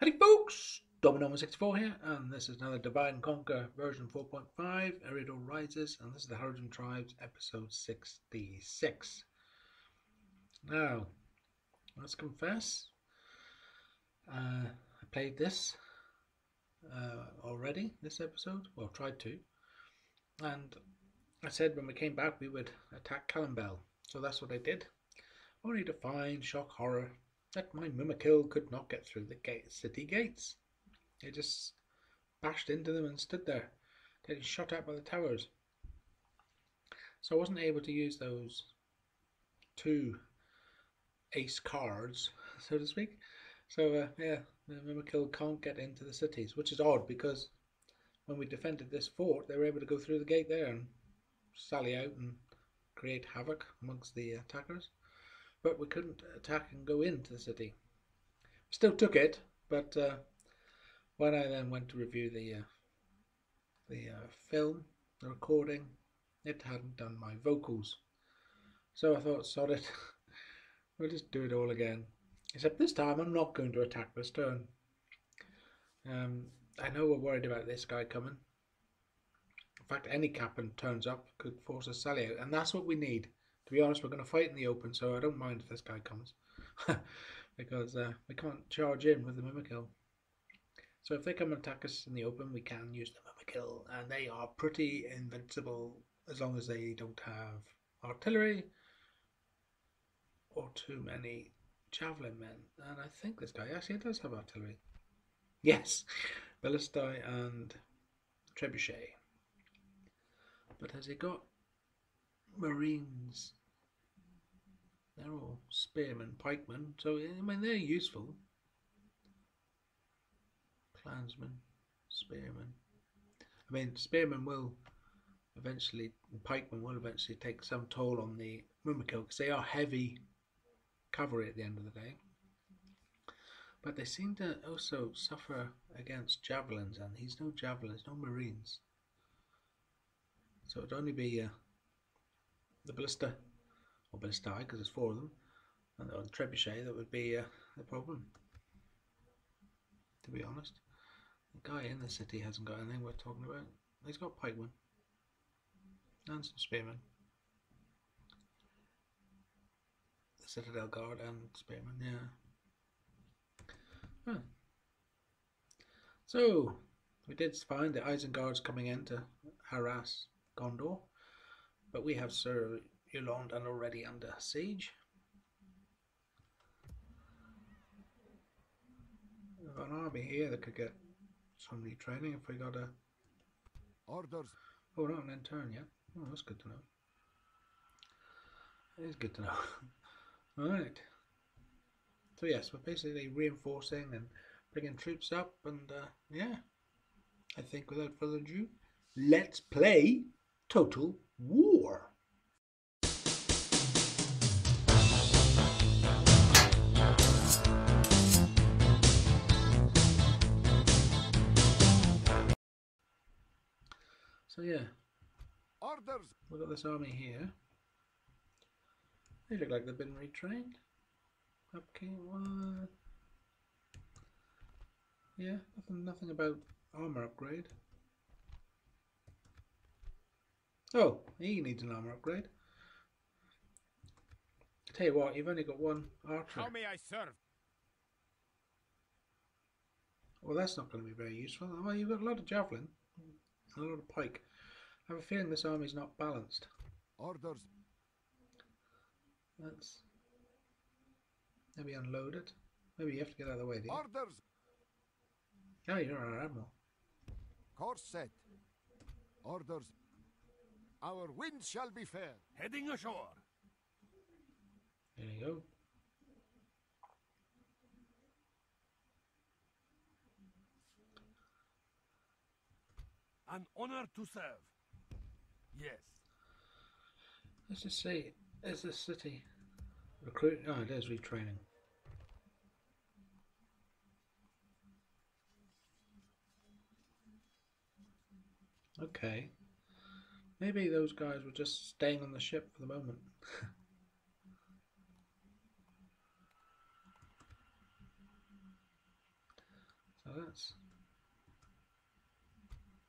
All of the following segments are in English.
Howdy folks, Norman64 here, and this is another Divide and Conquer version 4.5, Eriador Rises, and this is the Haradrim Tribes episode 66. Now, let's confess, uh, I played this uh, already, this episode, well tried to, and I said when we came back we would attack Calembel, so that's what I did, only to find shock horror that my Mûmakil could not get through the gate, city gates. It just bashed into them and stood there, getting shot at by the towers. So I wasn't able to use those two ace cards, so to speak. So uh, yeah, Mûmakil can't get into the cities, which is odd because when we defended this fort, they were able to go through the gate there and sally out and create havoc amongst the attackers but we couldn't attack and go into the city. Still took it, but uh, when I then went to review the uh, the uh, film, the recording, it hadn't done my vocals. So I thought, sod it, we'll just do it all again. Except this time I'm not going to attack the turn. Um, I know we're worried about this guy coming. In fact, any captain turns up could force a sally out, and that's what we need. To be honest, we're going to fight in the open, so I don't mind if this guy comes. because uh, we can't charge in with the Mûmakil. So if they come and attack us in the open, we can use the Mûmakil, and they are pretty invincible as long as they don't have artillery or too many javelin men. And I think this guy actually does have artillery. Yes, Ballistae and Trebuchet. But has he got Marines they're all spearmen, pikemen, so I mean they're useful. Clansmen, spearmen. I mean spearmen will eventually, pikemen will eventually take some toll on the Mûmakil because they are heavy cavalry at the end of the day. But they seem to also suffer against javelins, and he's no javelins, no marines. So it'd only be uh, the ballista or Ballistae because there's four of them, and on Trebuchet that would be uh, a problem. To be honest, the guy in the city hasn't got anything worth talking about. He's got pikemen and some spearmen. The Citadel Guard and spearmen, yeah. Huh. So, we did find the Isengard's coming in to harass Gondor, but we have Sir Yolande and already under siege. We've got an army here that could get some retraining if we got a orders. Oh, not an intern yet. Oh, that's good to know. It is good to know. Alright. So yes, we're basically reinforcing and bringing troops up and uh, yeah. I think without further ado, let's play Total War. So yeah. Orders. We've got this army here. They look like they've been retrained. One. Yeah, nothing nothing about armor upgrade. Oh, he needs an armor upgrade. I tell you what, you've only got one archer. How may I serve? Well, that's not going to be very useful. Well, you've got a lot of javelin, a lot of pike. I have a feeling this army's not balanced. Orders. Let's maybe unload it. Maybe you have to get out of the way. Do you? Orders. Oh, you're our admiral. Course set. Orders. Our wind shall be fair. Heading ashore. There you go. An honor to serve. Yes. Let's just see. Is this city recruit? Oh, it is retraining. Okay. Maybe those guys were just staying on the ship for the moment. So that's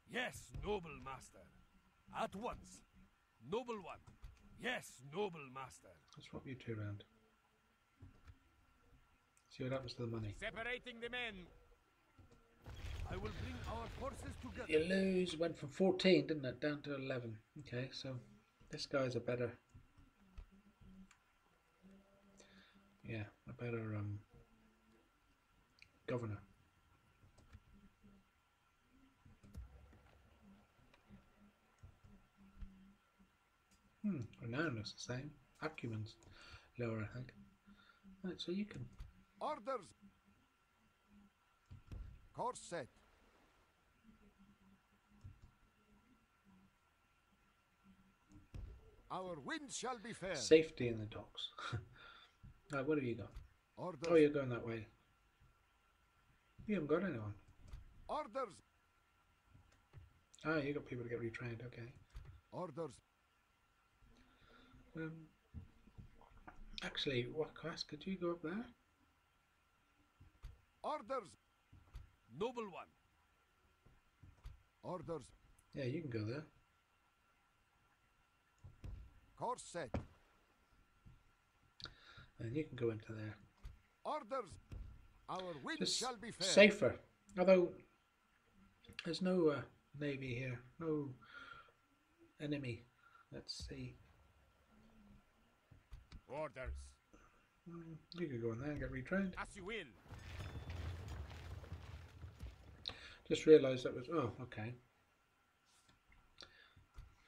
Yes, noble master. At once. Noble one. Yes, noble master. let's swap you two around. See what happens to the money. Separating the men. I will bring our forces together. You lose went from 14, didn't it, down to 11. Okay, so this guy's a better. Yeah, a better um governor. Hmm, renown looks the same. Acumen's lower, I think. Right, so you can. Orders. Course set. Our wind shall be fair. Safety in the docks. right, what have you got? Orders. Oh, you're going that way. You haven't got anyone. Orders. Ah, you got people to get retrained. Okay. Orders. Um, actually, what class could you go up there? Orders. Noble one. Orders. Yeah, you can go there. Course set. And you can go into there. Orders. Our wind Just shall be fair. safer. Although there's no uh, navy here, no enemy. Let's see. Orders. You could go in there and get retrained. As you will. Just realised that was. Oh, okay.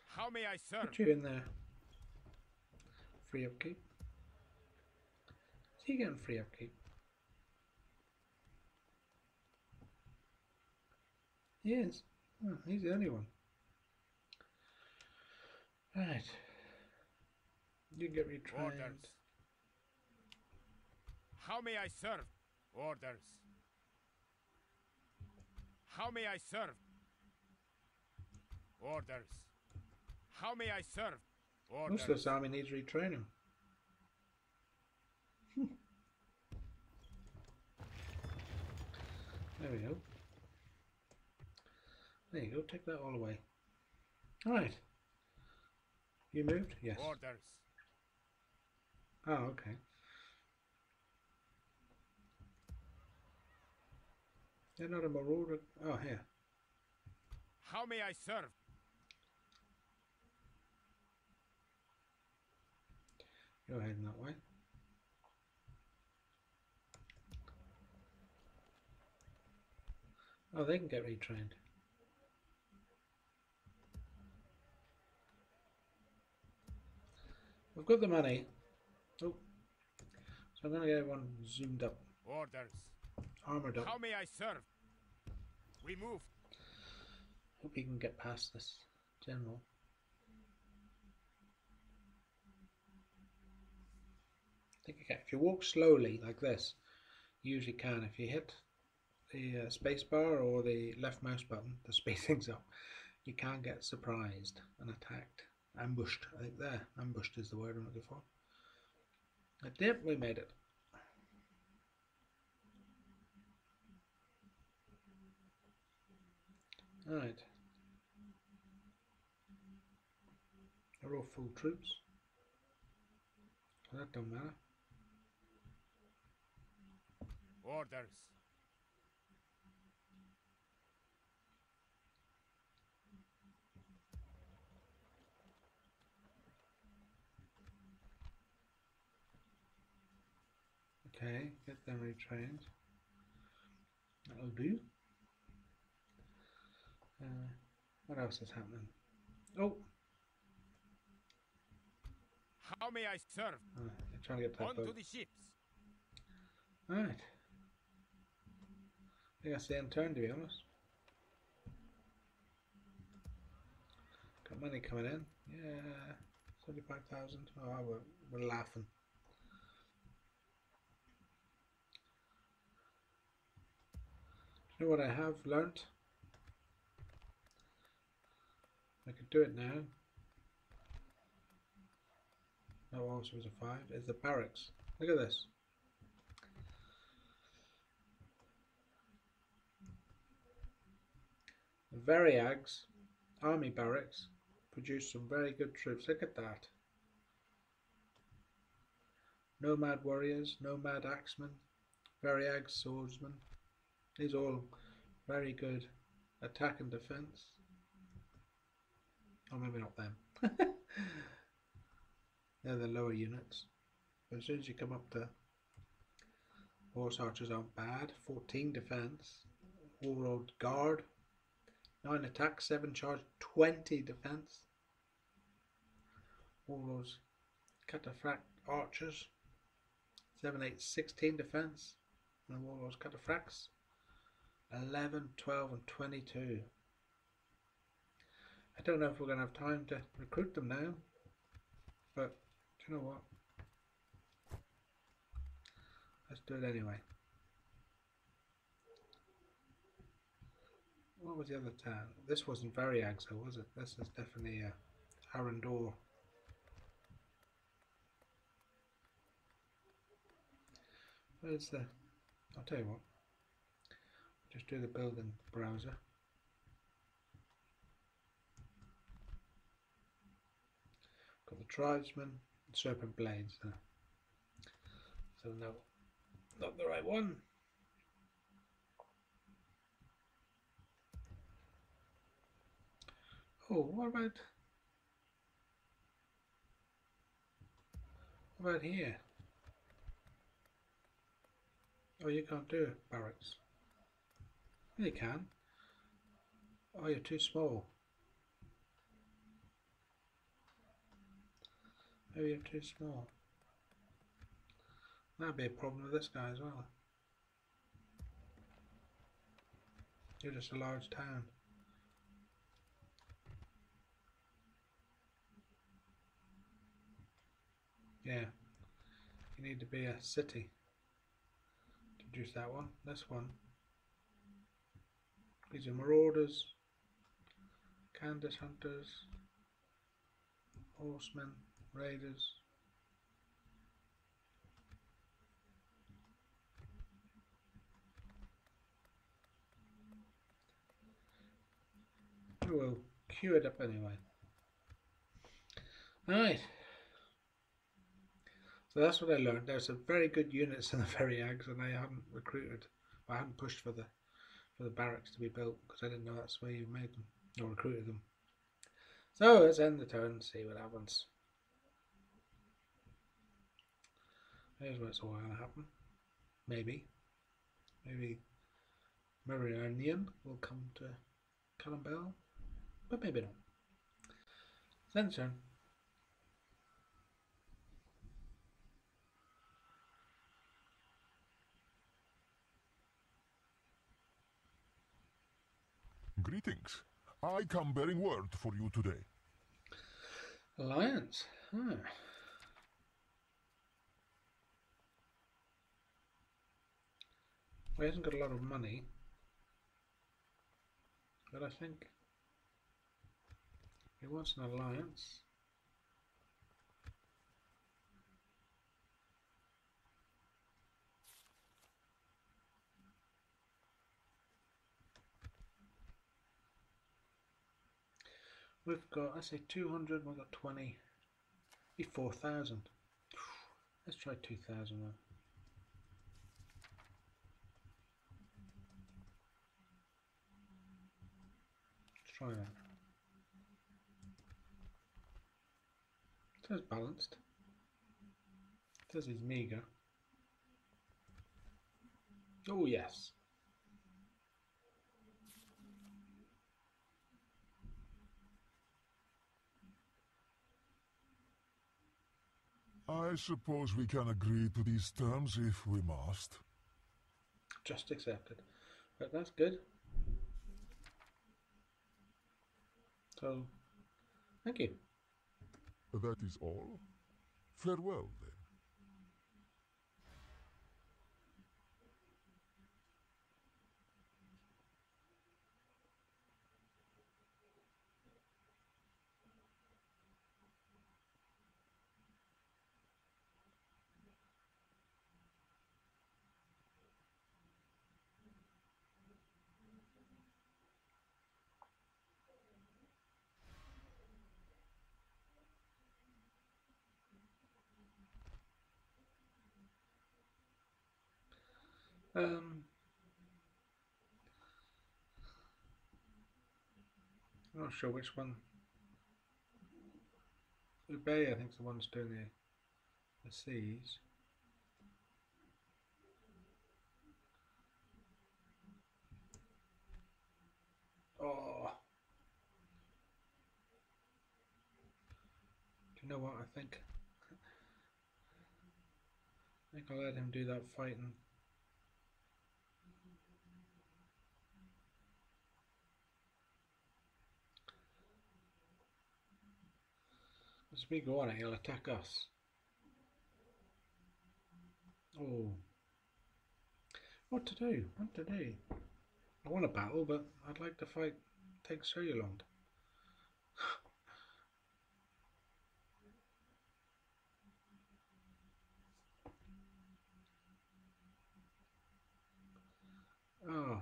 How may I serve? Put you in there. Free upkeep. Is he getting free upkeep? He is. Oh, hmm, he's the only one. Right. You get retrained. Orders. How may I serve? Orders. How may I serve? Orders. How may I serve? Orders. Most of this army needs retraining. there we go. There you go, take that all away. Alright. You moved? Yes. Orders. Oh, okay. They're not a marauder. Oh, here. How may I serve? You're heading that way. Oh, they can get retrained. We've got the money. I'm to get everyone zoomed up. Orders. Armoured up. How may I serve? We move. Hope you can get past this general. I think you can. If you walk slowly like this, you usually can. If you hit the uh, space bar or the left mouse button to speed things up, you can get surprised and attacked. Ambushed, I think there. Ambushed is the word I'm looking for. I did, we made it. Alright. They're all full troops. That don't matter. Orders. Okay, get them retrained. That'll do. Uh, what else is happening? Oh, How may I serve? they're trying to get to that On to the ships. Alright. I think that's the end turn to be honest. Got money coming in. Yeah, 75,000. Oh, we're, we're laughing. You know what I have learnt? I could do it now. No, also was a five. Is the barracks. Look at this. Variags army barracks produce some very good troops. Look at that. Nomad warriors, nomad axemen, Variag swordsmen. Are all very good attack and defense. Or maybe not them. They're the lower units. But as soon as you come up to horse archers aren't bad. 14 defense. Warlord guard. 9 attack, 7 charge, 20 defense. Warlords cataphract archers. 7, 8, 16 defense. And Warlords cataphracts. 11, 12 and 22. I don't know if we're going to have time to recruit them now. But, you know what? Let's do it anyway. What was the other town? This wasn't very Variagsa, was it? This is definitely uh, Harondor. Where's the... I'll tell you what. Just do the building browser. Got the tribesmen, and serpent blades there. So no, not the right one. Oh, what about what about here? Oh, you can't do barracks. You can. Oh, you're too small. Maybe you're too small. That'd be a problem with this guy as well. You're just a large town. Yeah. You need to be a city to produce that one. This one. These are marauders, Candace hunters, horsemen, raiders. Oh, we'll queue it up anyway. Alright. So that's what I learned. There's some very good units in the Variags and I haven't recruited. I haven't pushed for the for the barracks to be built because I didn't know that's where you made them or recruited them. So let's end the turn and see what happens. Here's what's all going to happen. Maybe. Maybe Marianian will come to Calembel but maybe not. Then turn. Greetings. I come bearing word for you today. Alliance. Well, he hasn't got a lot of money. But I think he wants an alliance. We've got, I say 200, we've got 20, be 4,000. Let's try 2,000 then. Let's try that. says balanced. It says he's meager. Oh yes. I suppose we can agree to these terms if we must. Just accepted. But that's good. So, thank you. That is all. Farewell, then. Um, I'm not sure which one. Ubey, I think, is the one that's doing the, the seas. Oh. Do you know what I think? I think I'll let him do that fighting. As we go on, he'll attack us. Oh. What to do? What to do? I want a battle, but I'd like to fight. Take Cerulean. oh.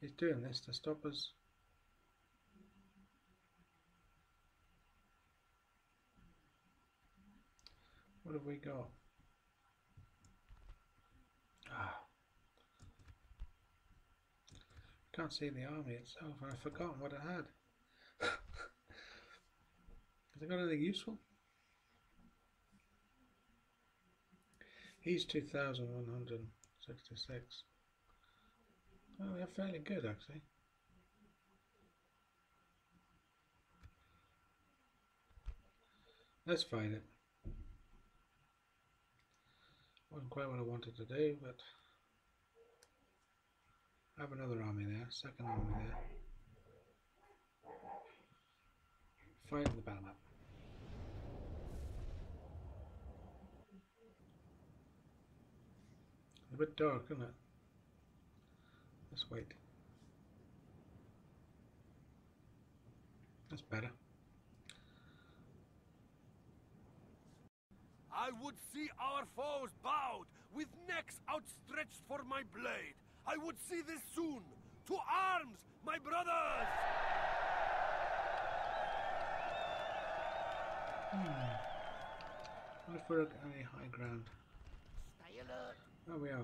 He's doing this to stop us. What have we got? Ah. Can't see the army itself, I've forgotten what it had. Has it got anything useful? He's 2,166. Oh, they're fairly good actually. Let's fight it. Wasn't quite what I wanted to do, but I have another army there, second army there. Fight the battle map. A bit dark, isn't it? Let's wait. That's better. I would see our foes bowed, with necks outstretched for my blade. I would see this soon. To arms, my brothers! Hmm. What if we're at any high ground? Stay alert. Oh, we are.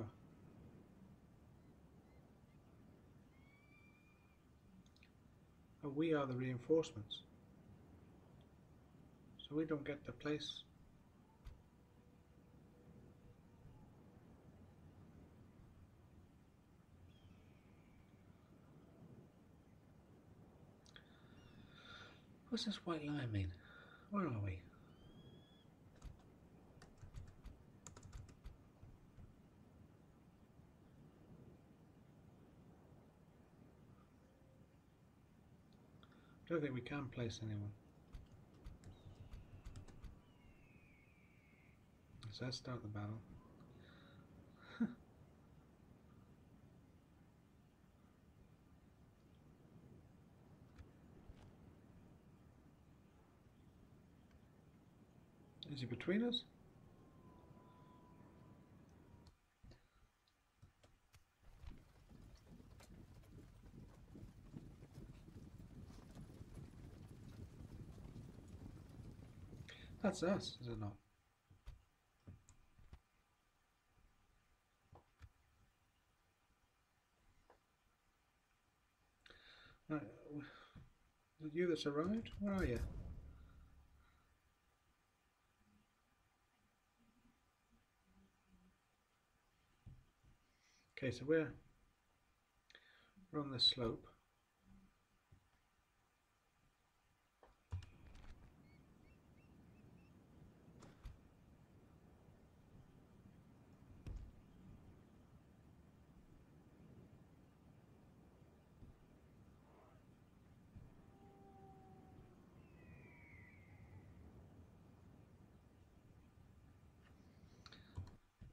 Oh, we are the reinforcements. So we don't get the place. What's this white line mean? Where are we? I don't think we can place anyone. So let's start the battle. Is he between us? That's us, is it not? Is it you that's arrived? Where are you? Okay, so we're we're on the slope.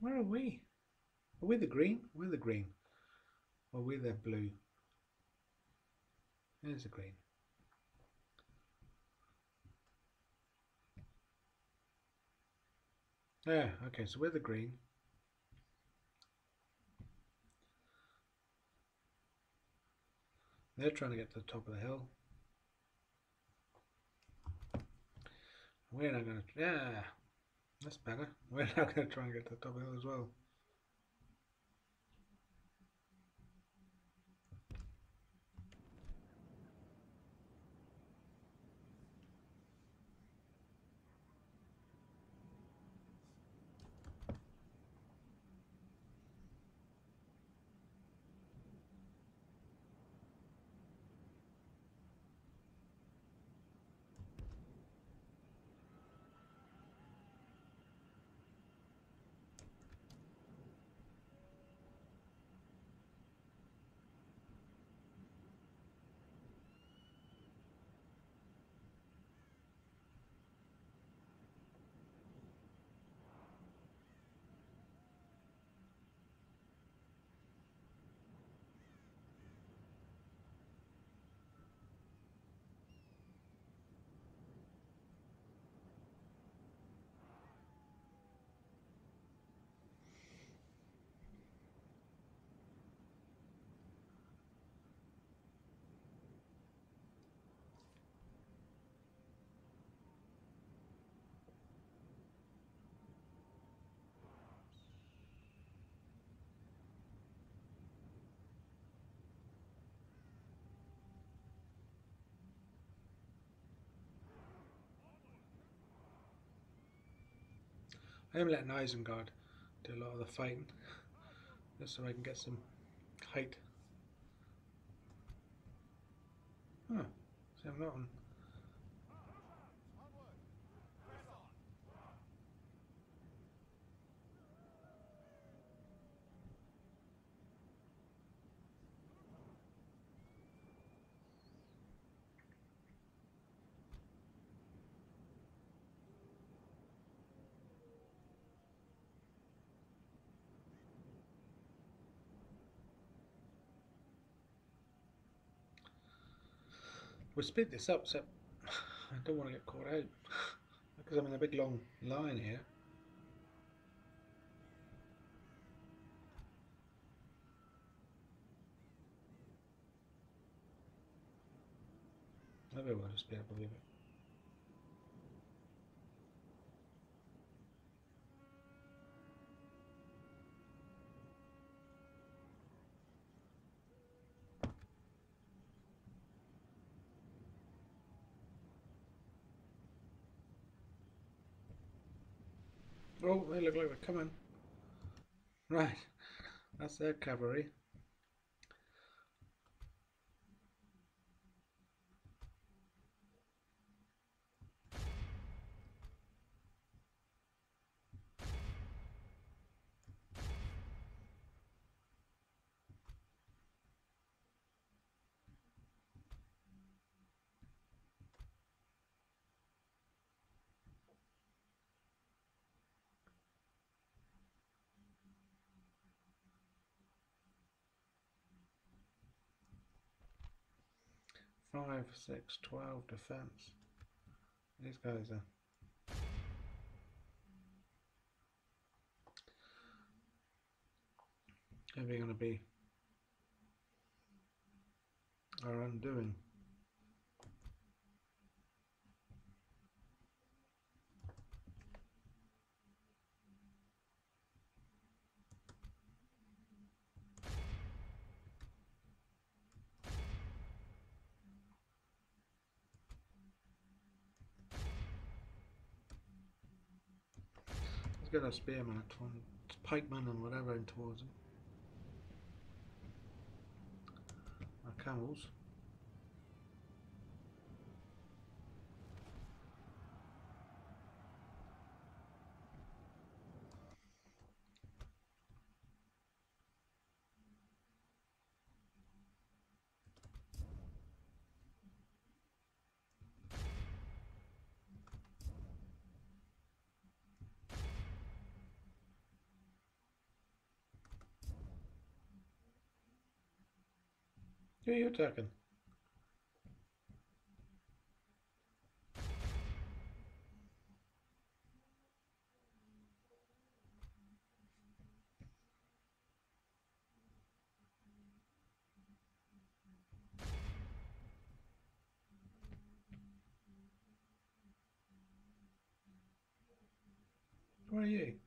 Where are we? We the green? We're the green. Or we're the blue. There's the green. Yeah, okay, so we're the green. They're trying to get to the top of the hill. We're not going to. Yeah, that's better. We're not going to try and get to the top of the hill as well. I am letting Isengard do a lot of the fighting, just so I can get some height. Huh. See, I'm not on. We split this up so I don't want to get caught out because I'm in a big long line here. Maybe we'll just be able to leave it. Oh, they look like they're coming. Right, that's their cavalry. Five, six, twelve defense. These guys are. Maybe going to be our undoing. Get a spearman, at one, pikeman, and whatever in towards him. My camels. Who are you attacking? Where are you?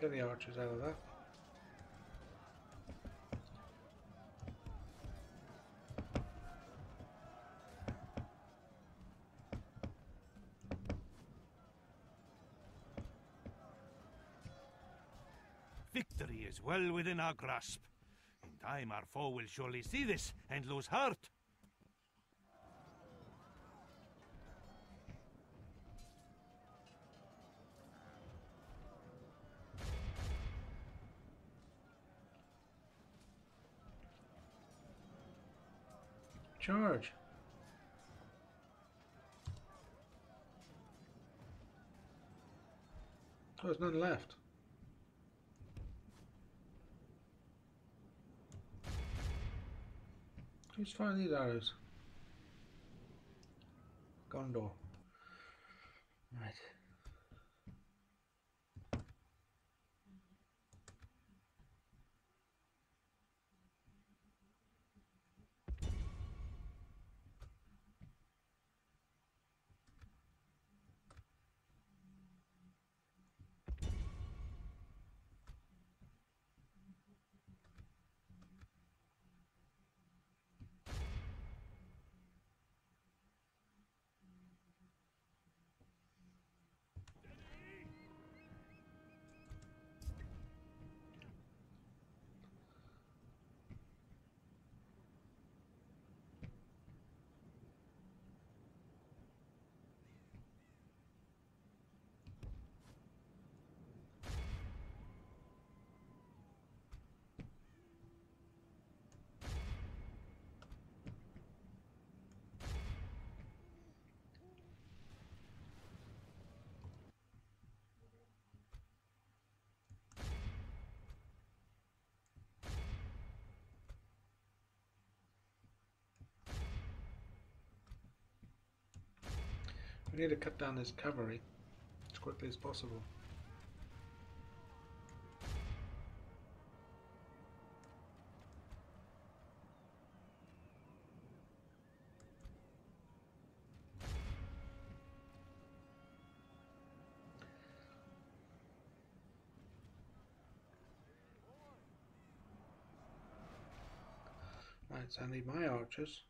Get the archers out of that. Victory is well within our grasp. In time, our foe will surely see this and lose heart. charge. Oh, there's none left. Who's firing these arrows? Gondor. Right. Need to cut down this cavalry as quickly as possible. Right, so I need my archers.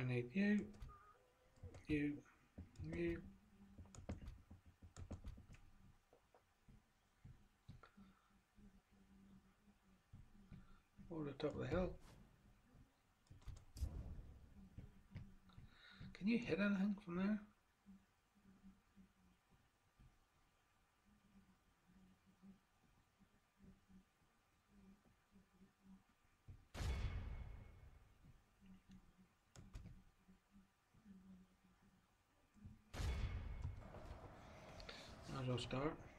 I need you, you, you. Over the top of the hill. Can you hit anything from there? As start.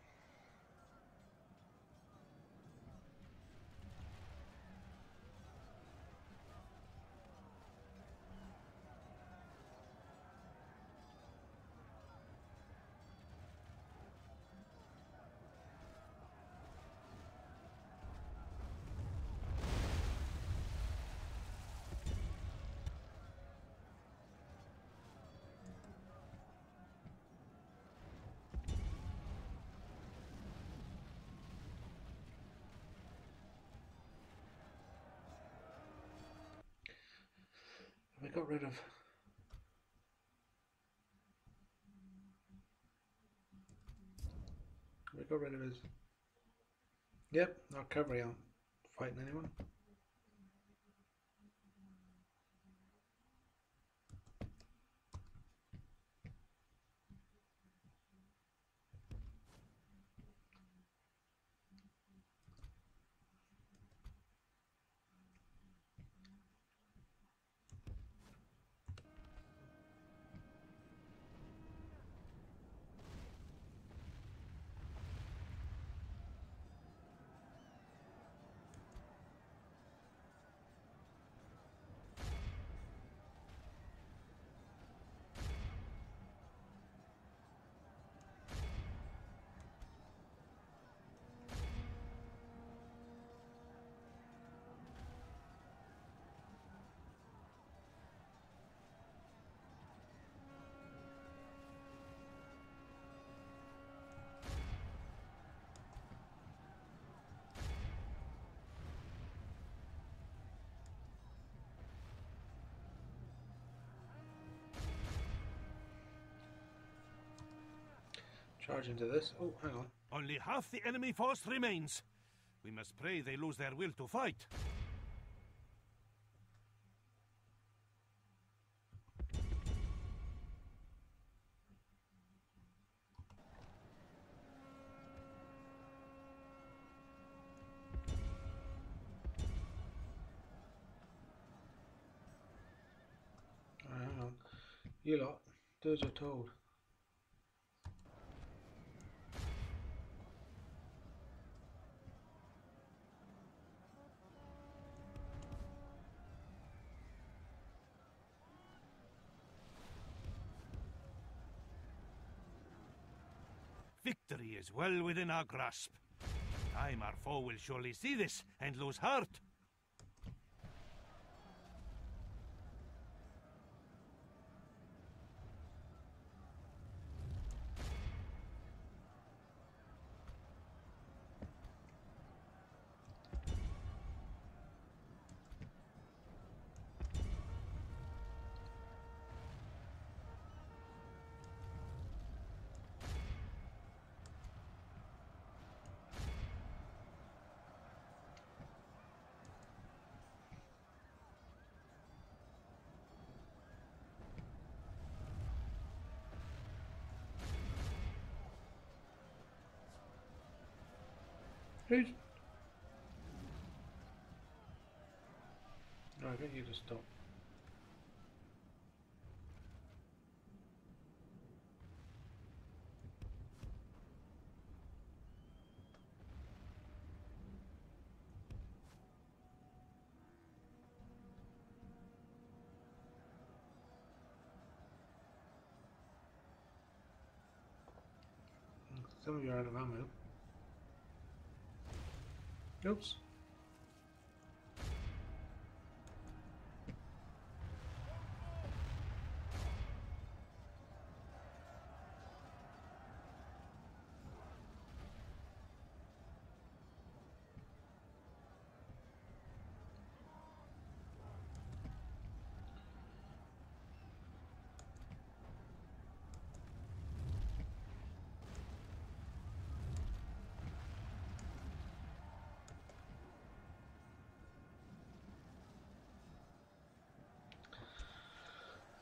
Got rid of. We got rid of his. Yep, our cavalry aren't fighting anyone. Charge into this. Oh, hang on. Only half the enemy force remains. We must pray they lose their will to fight. Hang on. You lot, do as you're told. Victory is well within our grasp. Time our foe will surely see this and lose heart. Who's... No, I get you to stop. Some of you are out of ammo. Oops.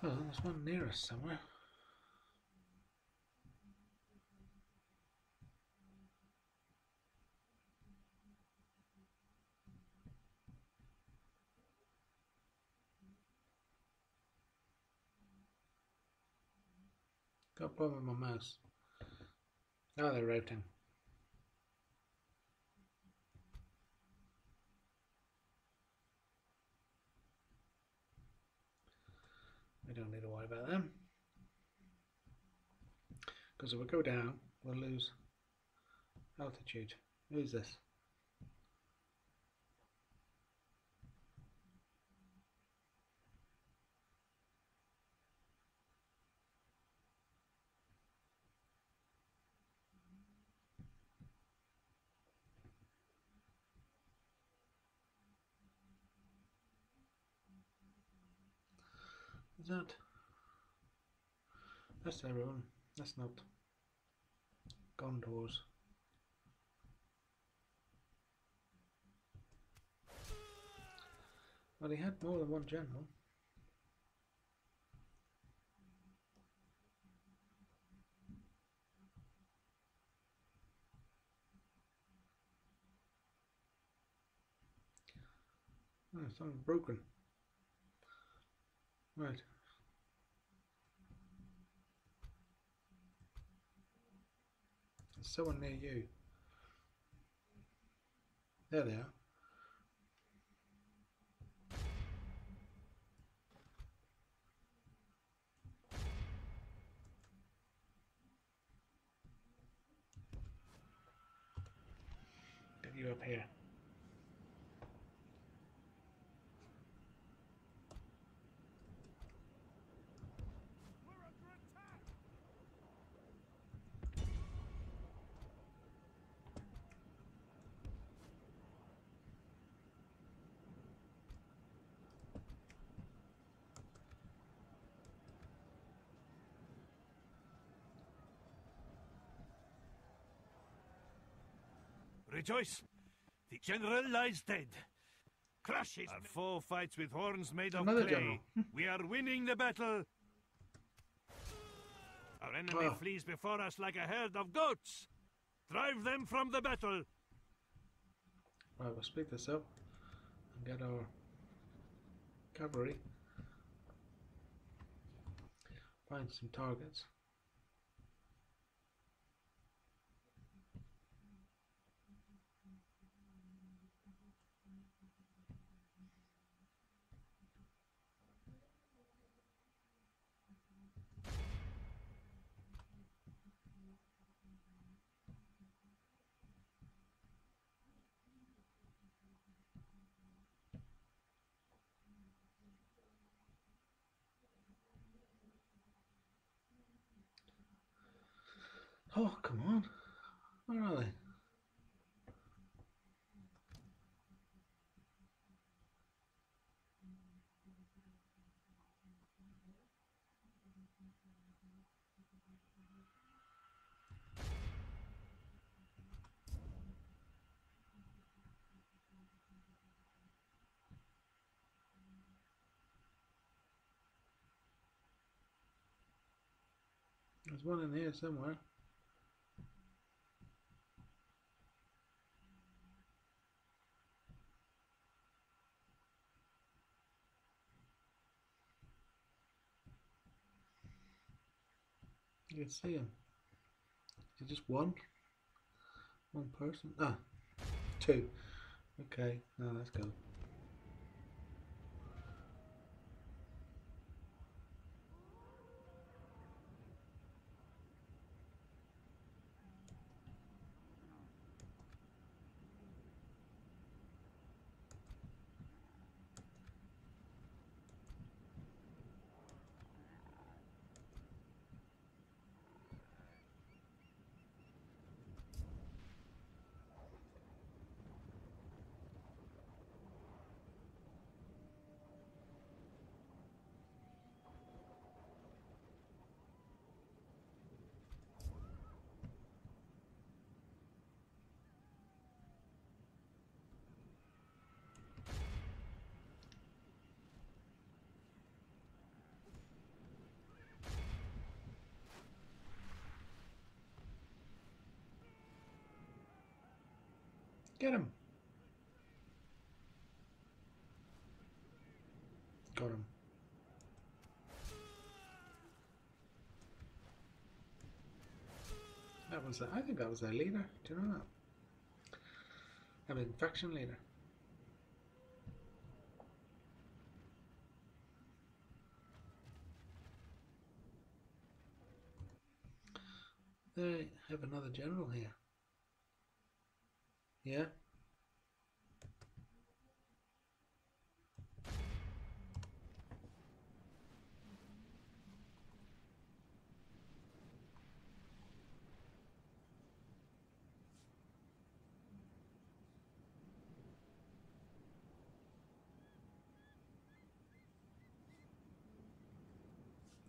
Oh, there's one near us somewhere. Got a problem with my mouse. Now they're routing. Don't need to worry about them. Because if we go down, we'll lose altitude. Who's this? That? That's everyone. That's not Gondors. Well, he had more than one general. Ah, oh, something broken. Right. There's someone near you. There they are. Get you up here. Rejoice. The general lies dead. Crush his... Our foe fights with horns made of Another clay. general. we are winning the battle. Our enemy Oh. flees before us like a herd of goats. Drive them from the battle. Right, we'll speed this up and get our cavalry. Find some targets. Oh, come on. Where are they? There's one in here somewhere. You can see him. Is just one? One person? Ah, two. Okay, now let's go. Get him. Got him. That was, I think that was their leader. Do you know that? I mean, faction leader. They have another general here. Yeah.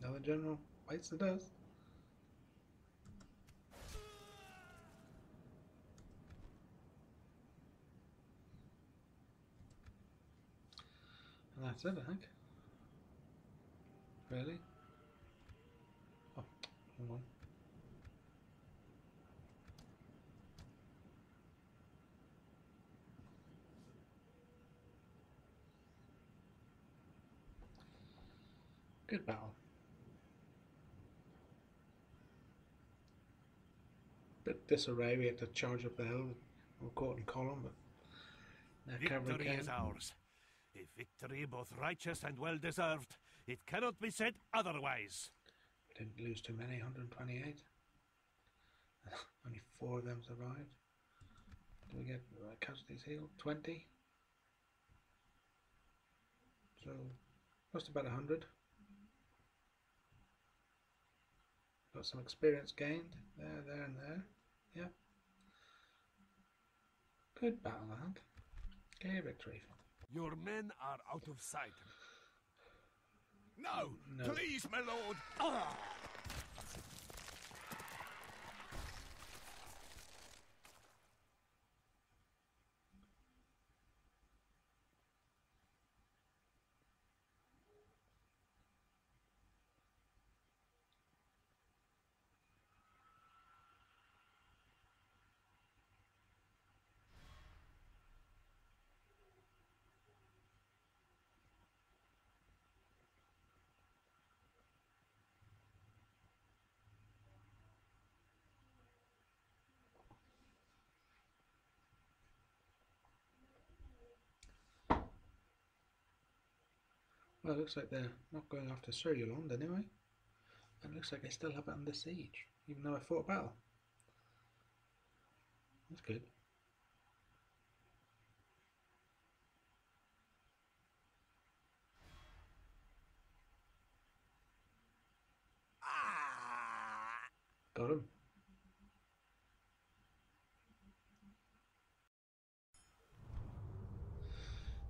Another general bites the dust. That's it, I think. Really? Oh, hold on. Good battle. Bit disarray, we had to charge up the hill. we're caught in column, but that cavalry Victory is ours. A victory both righteous and well deserved. It cannot be said otherwise. We didn't lose too many, 128. Only four of them survived. Did we get uh, casualties healed? 20. So, lost about 100. Got some experience gained there, there, and there. Yeah. Good battle, I think. Victory. Your men are out of sight. No, No. please, my lord. Ah! Well, it looks like they're not going after Surulond anyway. And it looks like they still have it under siege, even though I fought a battle. That's good. Got him.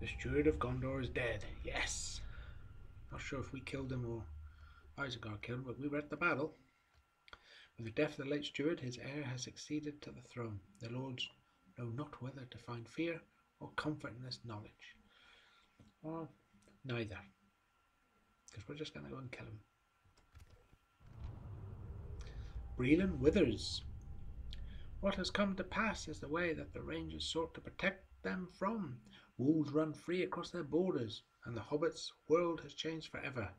The Steward of Gondor is dead. Yes. Not sure if we killed him or Isengard killed him, but we were at the battle. With the death of the late Steward, his heir has succeeded to the throne. The lords know not whether to find fear or comfort in this knowledge. Or neither. Because we're just going to go and kill him. Bree-land withers. What has come to pass is the way that the Rangers sought to protect them from. Wolves run free across their borders, and the Hobbits' world has changed forever.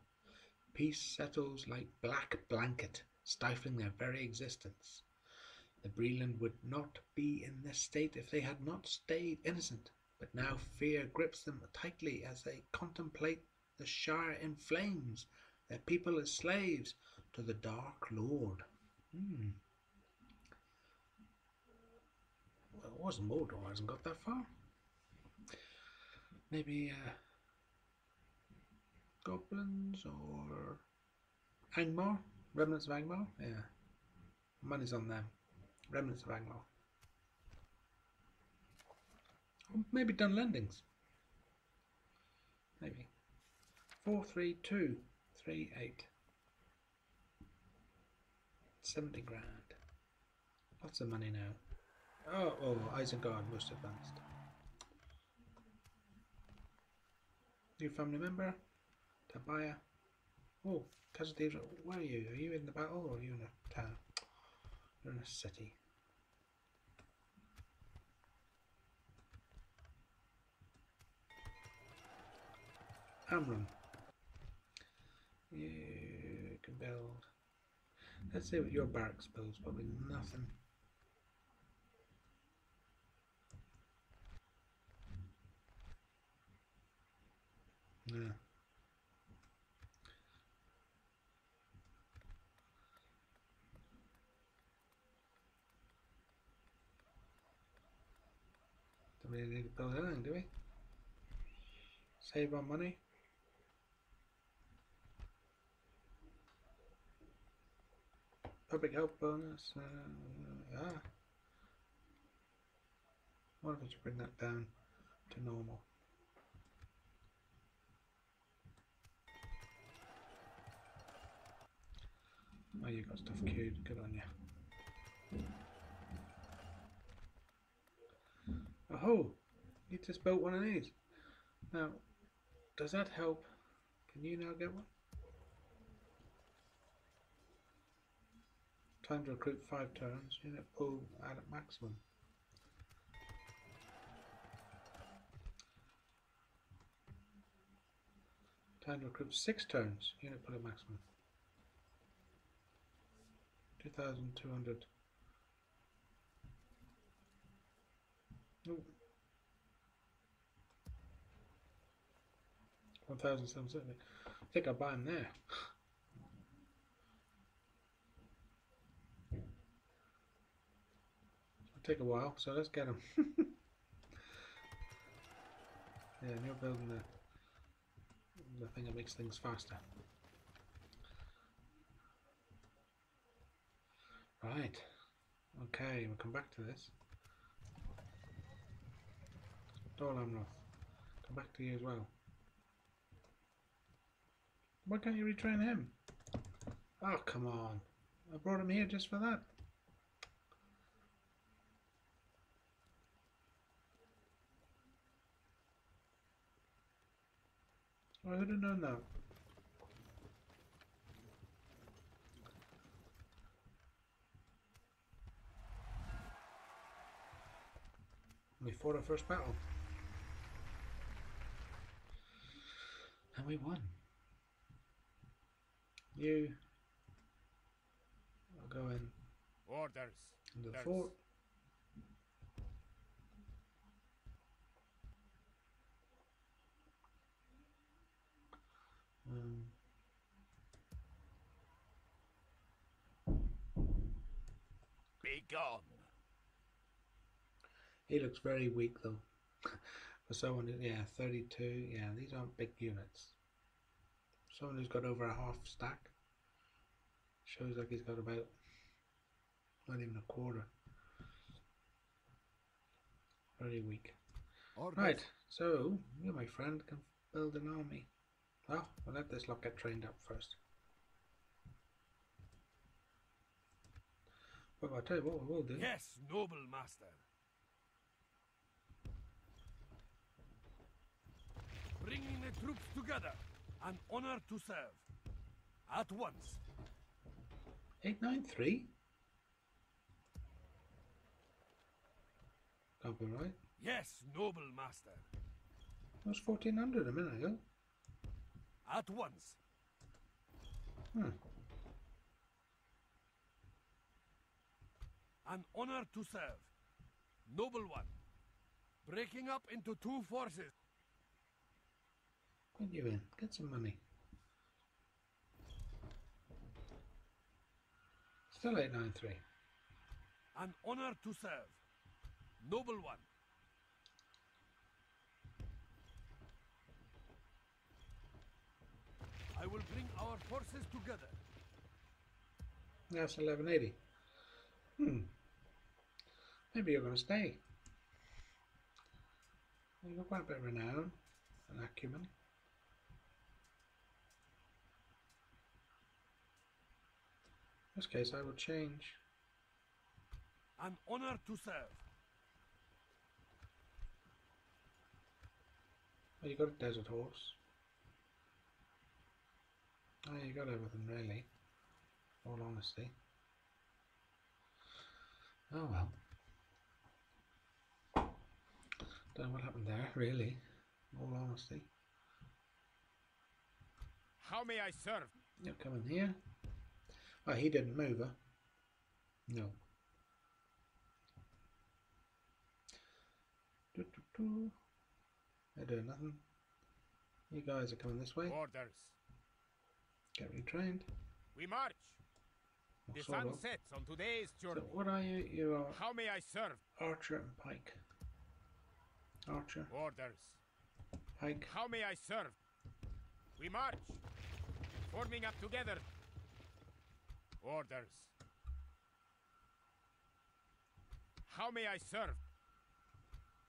Peace settles like black blanket, stifling their very existence. The Bree-land would not be in this state if they had not stayed innocent, but now fear grips them tightly as they contemplate the Shire in flames, their people as slaves to the Dark Lord. Hmm. Well, it wasn't Mordor hasn't got that far. Maybe uh, goblins or Angmar, remnants of Angmar. Yeah, money's on them. Remnants of Angmar. Or maybe Dunlendings. Maybe four, three, two, three, eight. 70 grand. Lots of money now. Oh, oh, Isengard, most advanced. New family member, Tabaya. Oh, casualties. Where are you? Are you in the battle or are you in a town? You're in a city. Amron. You can build. Let's see what your barracks builds. Probably nothing. Yeah. Really need to build anything, do we? Save our money. Public health bonus. Uh, ah. Why don't you bring that down to normal? Oh, you got stuff queued. Good on you. Oh, you just built one of these. Now, does that help? Can you now get one? Time to recruit five turns. Unit pool at maximum. Time to recruit six turns. Unit pool at maximum. 2,200. 1,770. I think I'll buy them there. It'll take a while, so let's get them. yeah, and you're building the, the thing that makes things faster. Right. Okay, we'll come back to this. Dol Amroth. Come back to you as well. Why can't you retrain him? Oh, come on. I brought him here just for that. I would have known that. Before the first battle. And we won. You will go in Orders. into the fort. Um, Be gone. he looks very weak though. For someone, who- yeah, 32. Yeah, these aren't big units. Someone who's got over a half stack shows like he's got about not even a quarter. Very weak. Orders. Right, so you, my friend, can build an army. Well, we'll let this lot get trained up first. Well, I'll tell you what we will do. Yes, noble master. Bringing the troops together. An honor to serve. At once. 893? Can't be right. Yes, noble master. That was 1400 a minute ago. At once. Hmm. An honor to serve. Noble one. Breaking up into two forces. Put you in. Get some money. Still 893. An honor to serve. Noble one. I will bring our forces together. That's 1180. Hmm. Maybe you're going to stay. You've got quite a bit of renown and acumen. In this case, I will change. An honor to serve. Oh, you got a desert horse. Oh, you got everything really. All honesty. Oh well. Don't know what happened there, really. All honesty. How may I serve? Yep, come in here. Oh, he didn't move, huh? No. Doo, doo, doo. They're doing nothing. You guys are coming this way. Orders. Get retrained. We march. Or The sort sun of. sets on today's journey. So journey. what are you? You are How may I serve? archer and pike. Archer, Orders. pike. How may I serve? We march. Forming up together. Orders. How may I serve?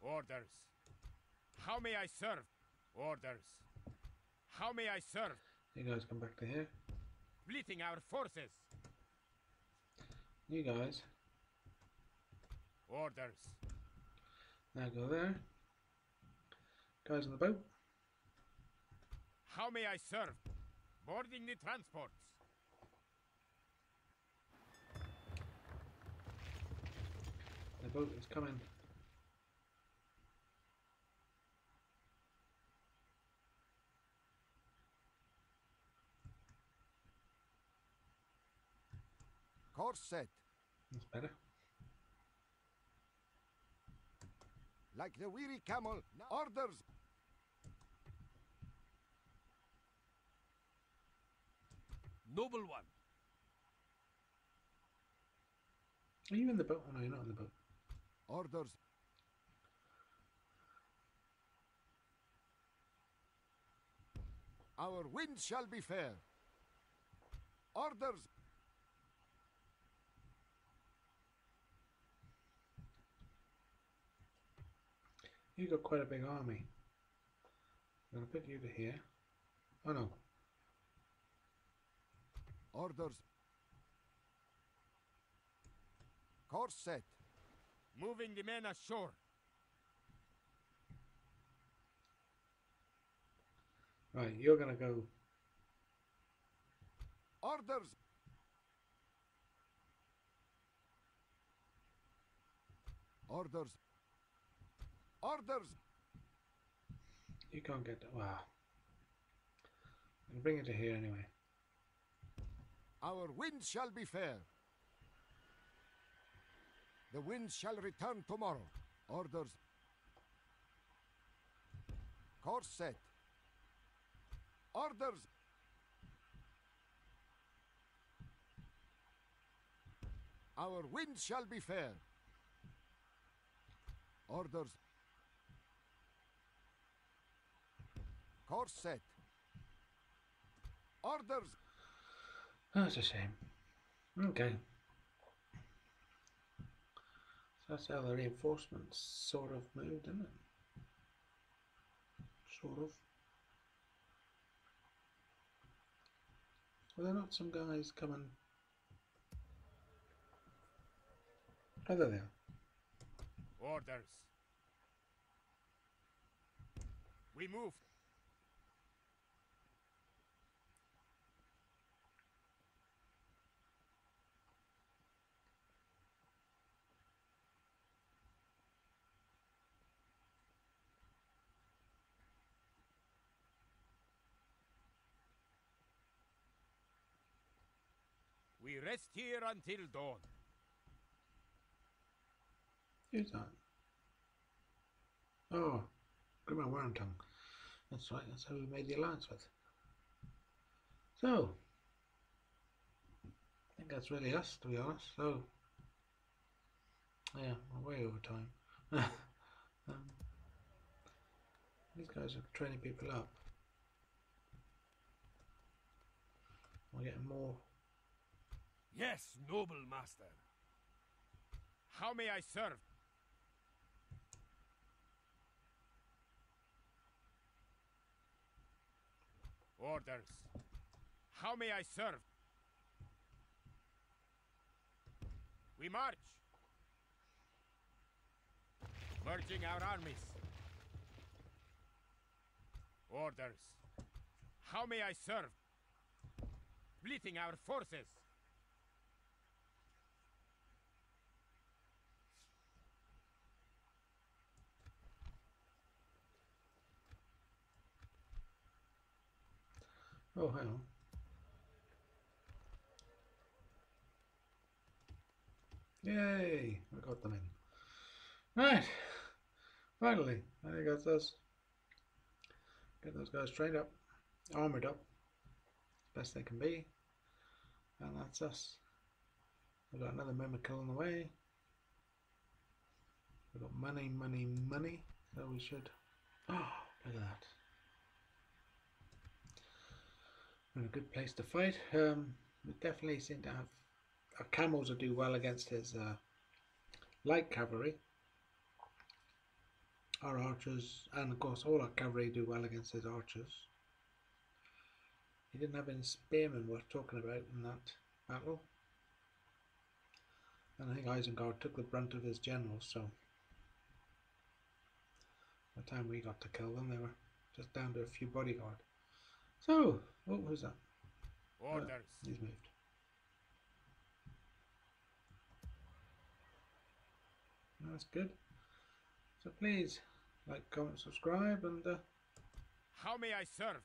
Orders. How may I serve? Orders. How may I serve? You guys come back to here. Splitting our forces. You guys Orders. now go there. Guys on the boat. How may I serve? Boarding the transports. The boat is coming. Course set. That's better. Like the weary camel. Orders. Noble one. Are you in the boat? Oh, no, you're not in the boat. Orders. Our wind shall be fair. Orders. You got quite a big army. I'm gonna put you to here. Oh no. Orders. Course set. Moving the men ashore. Right, you're gonna go. Orders. Orders. Orders. You can't get. that. Wow. I'm gonna bring it to here anyway. Our wind shall be fair. The winds shall return tomorrow. Orders. Course set. Orders. Our wind shall be fair. Orders. Course set. Orders. Oh, that's a shame. Okay that's how the reinforcements sort of moved, isn't it? Sort of. Were there not some guys coming? Oh, they are. Orders. We move. We rest here until dawn. Who's that? Oh, Grima Wormtongue. That's right, that's who we made the alliance with. So, I think that's really us, to be honest. So, yeah, we're way over time. um, these guys are training people up. We're getting more. Yes, noble master. How may I serve? Orders. How may I serve? We march. Merging our armies. Orders. How may I serve? Splitting our forces. Oh, hang on. Yay! We got them in. Right. Finally, I think that's us. Get those guys trained up, armored up, best they can be, and that's us. We've got another Mûmakil on the way. We've got money, money, money. So we should. Oh, look at that. We're a good place to fight. Um, we definitely seem to have our camels will do well against his uh, light cavalry. Our archers, and of course, all our cavalry do well against his archers. He didn't have any spearmen worth talking about in that battle. And I think Isengard took the brunt of his generals, so by the time we got to kill them, they were just down to a few bodyguard. So, what was that? Orders. He's moved. That's good. So please like, comment, subscribe, and uh, How may I serve?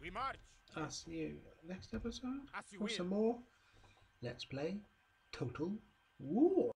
We march. I'll see you next episode As you for will. some more Let's Play Total War.